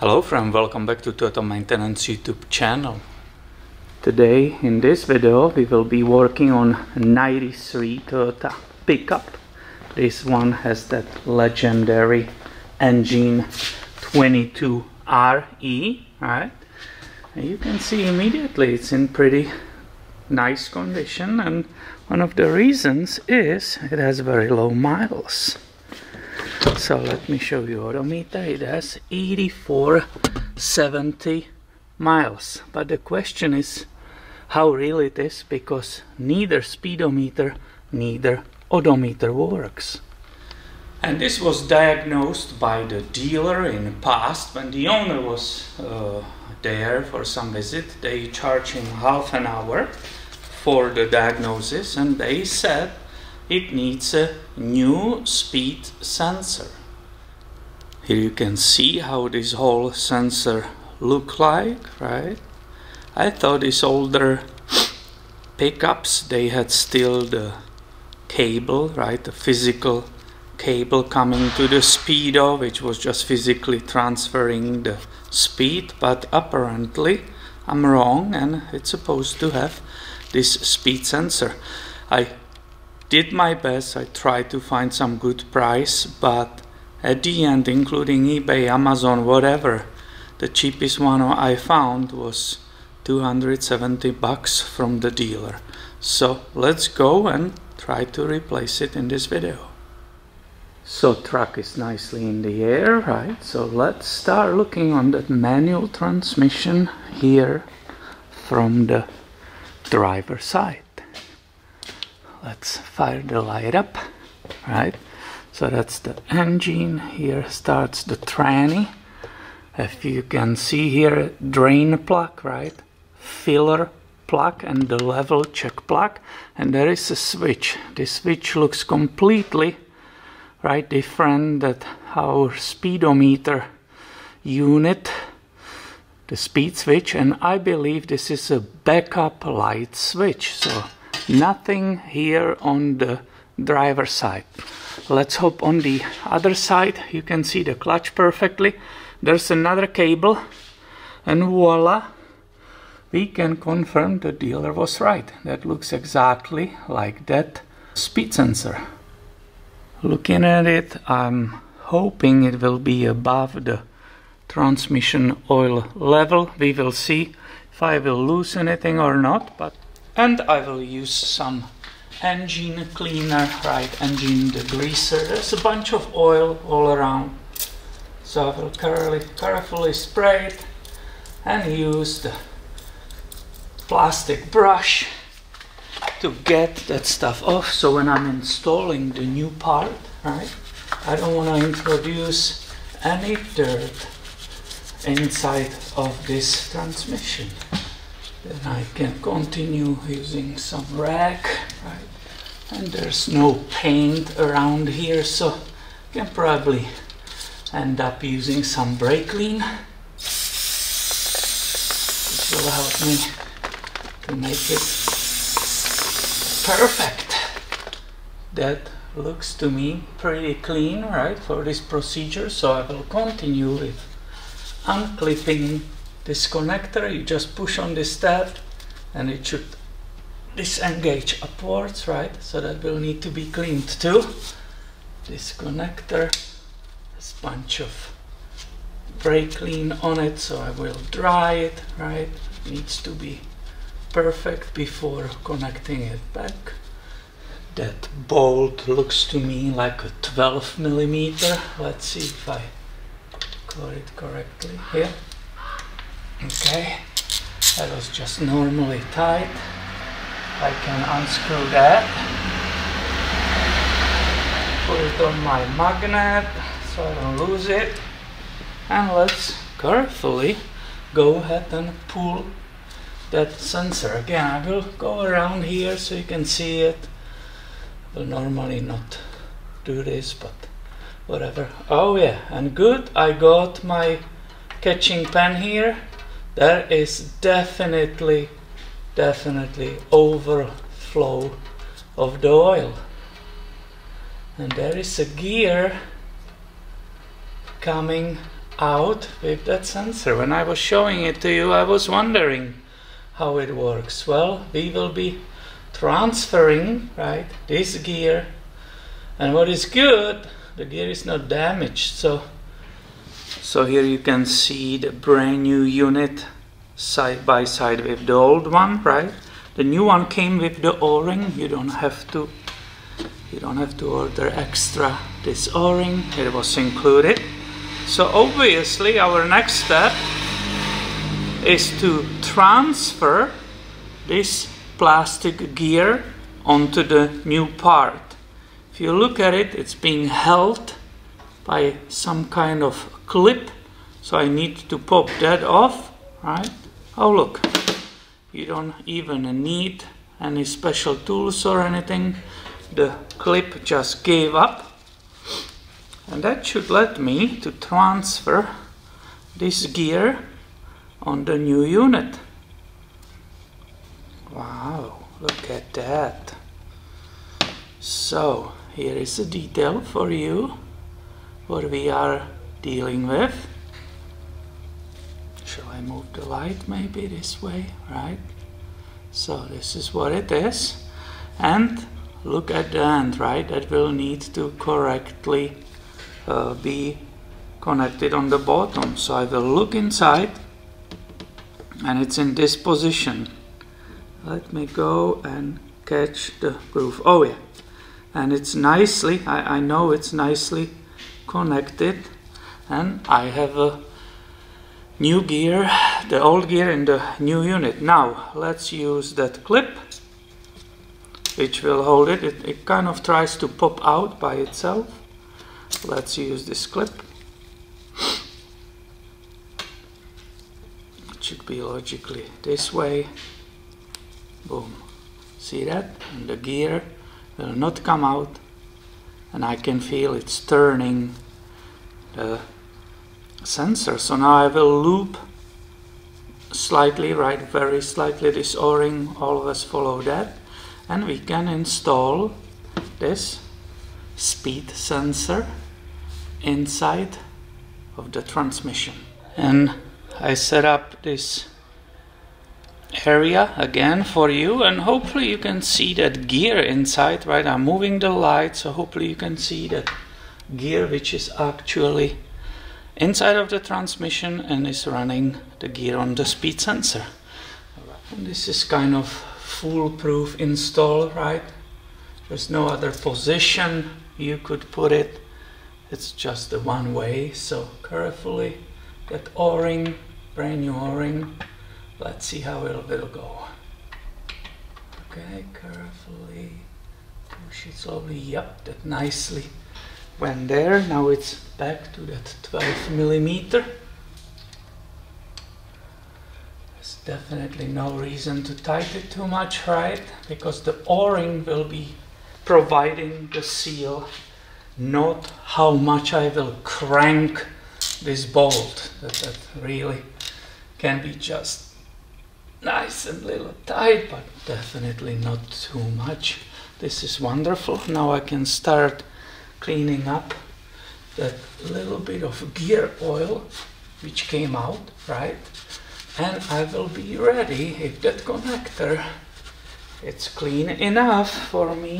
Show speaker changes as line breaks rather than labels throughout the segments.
Hello friend, welcome back to Toyota Maintenance YouTube channel. Today in this video we will be working on 93 Toyota pickup. This one has that legendary engine 22RE, right? And you can see immediately it's in pretty nice condition and one of the reasons is it has very low miles. So let me show you odometer. It has 8470 miles. But the question is how real it is because neither speedometer, neither odometer works. And this was diagnosed by the dealer in the past when the owner was uh, there for some visit. They charged him half an hour for the diagnosis and they said it needs a new speed sensor. Here you can see how this whole sensor look like, right? I thought these older pickups they had still the cable, right? The physical cable coming to the speedo which was just physically transferring the speed but apparently I'm wrong and it's supposed to have this speed sensor. I did my best. I tried to find some good price, but at the end, including eBay, Amazon, whatever, the cheapest one I found was 270 bucks from the dealer. So let's go and try to replace it in this video. So truck is nicely in the air, right? So let's start looking on that manual transmission here from the driver side let's fire the light up right? So that's the engine. Here starts the tranny. If you can see here drain plug right? Filler plug and the level check plug. And there is a switch. This switch looks completely right different that our speedometer unit the speed switch. And I believe this is a backup light switch. So nothing here on the driver side. Let's hope on the other side you can see the clutch perfectly. There's another cable and voila we can confirm the dealer was right. That looks exactly like that speed sensor. Looking at it I'm hoping it will be above the transmission oil level. We will see if I will lose anything or not but and I will use some engine cleaner, right, engine degreaser. There's a bunch of oil all around. So I will carefully, carefully spray it and use the plastic brush to get that stuff off. So when I'm installing the new part, right, I don't want to introduce any dirt inside of this transmission then I can continue using some rag right? And there's no paint around here so I can probably end up using some brake clean which will help me to make it perfect. That looks to me pretty clean right for this procedure so I will continue with unclipping this connector you just push on this tab and it should disengage upwards right? So that will need to be cleaned too. This connector a bunch of brake clean on it so I will dry it right? Needs to be perfect before connecting it back. That bolt looks to me like a 12 millimeter. Let's see if I got it correctly. Here okay. That was just normally tight. I can unscrew that. Put it on my magnet so I don't lose it. And let's carefully go ahead and pull that sensor again. I will go around here so you can see it. I will normally not do this but whatever. Oh yeah. And good. I got my catching pen here there is definitely definitely overflow of the oil and there is a gear coming out with that sensor. When I was showing it to you, I was wondering how it works. Well, we will be transferring, right, this gear. And what is good, the gear is not damaged. So, so here you can see the brand new unit side by side with the old one, right? The new one came with the O-ring. You don't have to you don't have to order extra this o-ring it was included so obviously our next step is to transfer this plastic gear onto the new part if you look at it it's being held by some kind of clip so I need to pop that off right? Oh look. You don't even need any special tools or anything. The clip just gave up. And that should let me to transfer this gear on the new unit. Wow look at that. So here is a detail for you. What we are dealing with shall I move the light maybe this way right so this is what it is and look at the end, right? That will need to correctly uh, be connected on the bottom. So I will look inside and it's in this position. Let me go and catch the groove. Oh yeah, and it's nicely, I, I know it's nicely connected and I have a new gear, the old gear in the new unit. Now let's use that clip which will hold it. it. It kind of tries to pop out by itself. Let's use this clip. It should be logically this way. Boom. See that? And the gear will not come out and I can feel it's turning the sensor. So now I will loop slightly, right, very slightly. This o-ring, always follow that. And we can install this speed sensor inside of the transmission. And I set up this area again for you and hopefully you can see that gear inside right? I'm moving the light so hopefully you can see that gear which is actually inside of the transmission and is running the gear on the speed sensor and this is kind of foolproof install, right? There's no other position you could put it. It's just the one way, so carefully get O-ring, brand new O-ring. Let's see how it will go. Okay, carefully push it slowly. Yep, that nicely went there. Now it's back to that 12 millimeter. There's definitely no reason to tighten it too much, right? Because the O-ring will be providing the seal, not how much I will crank this bolt. That, that really can be just nice and little tight, but definitely not too much. This is wonderful. Now I can start cleaning up that little bit of gear oil which came out, right? and I will be ready if that connector it's clean enough for me.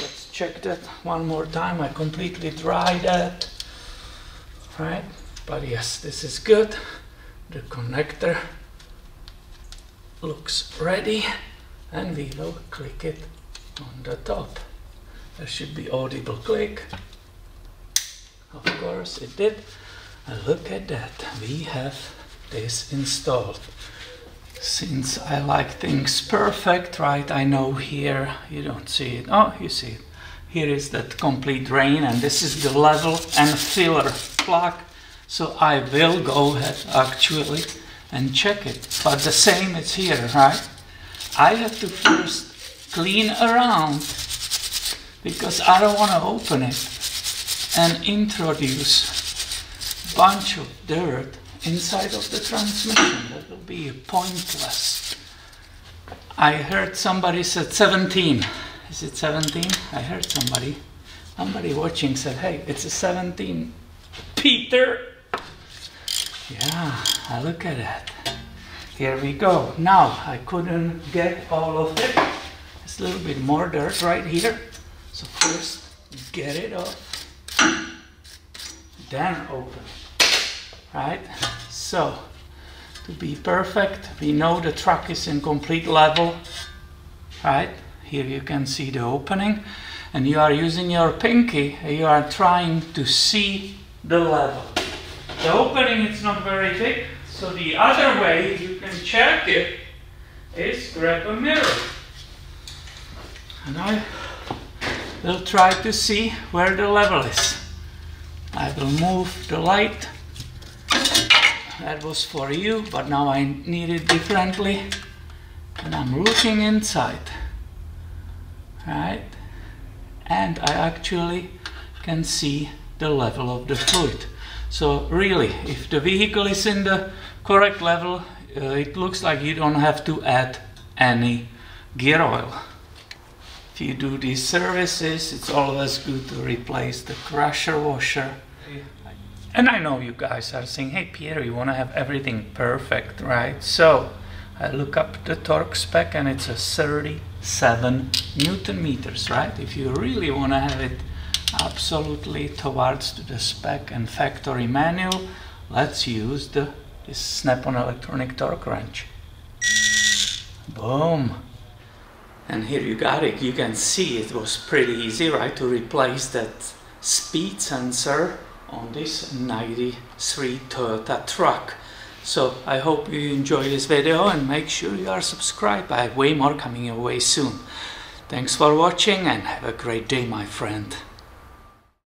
Let's check that one more time. I completely dried that right? But yes this is good. The connector looks ready and we will click it on the top there should be audible click of course it did and look at that we have this installed. Since I like things perfect, right, I know here, you don't see it, oh, you see it. Here is that complete drain and this is the level and filler plug. So I will go ahead actually and check it. But the same is here, right? I have to first clean around because I don't want to open it and introduce bunch of dirt inside of the transmission. That will be pointless. I heard somebody said 17. Is it 17? I heard somebody. Somebody watching said, hey, it's a 17. Peter! Yeah, I look at that. Here we go. Now, I couldn't get all of it. It's a little bit more dirt right here. So first, get it off. Then open. Right? So, to be perfect, we know the truck is in complete level. Right? Here you can see the opening. And you are using your pinky, you are trying to see the level. The opening is not very big, so the other way you can check it is grab a mirror. And I will try to see where the level is. I will move the light. That was for you, but now I need it differently. And I'm looking inside. Right? And I actually can see the level of the fluid. So really, if the vehicle is in the correct level, uh, it looks like you don't have to add any gear oil. If you do these services, it's always good to replace the crusher washer. And I know you guys are saying, hey Pierre, you want to have everything perfect, right? So I look up the torque spec and it's a 37 newton meters, right? If you really want to have it absolutely towards the spec and factory manual, let's use the this snap-on electronic torque wrench. Boom! And here you got it. You can see it was pretty easy, right, to replace that speed sensor on this 93 Toyota truck. So I hope you enjoy this video and make sure you are subscribed. I have way more coming your way soon. Thanks for watching and have a great day, my friend.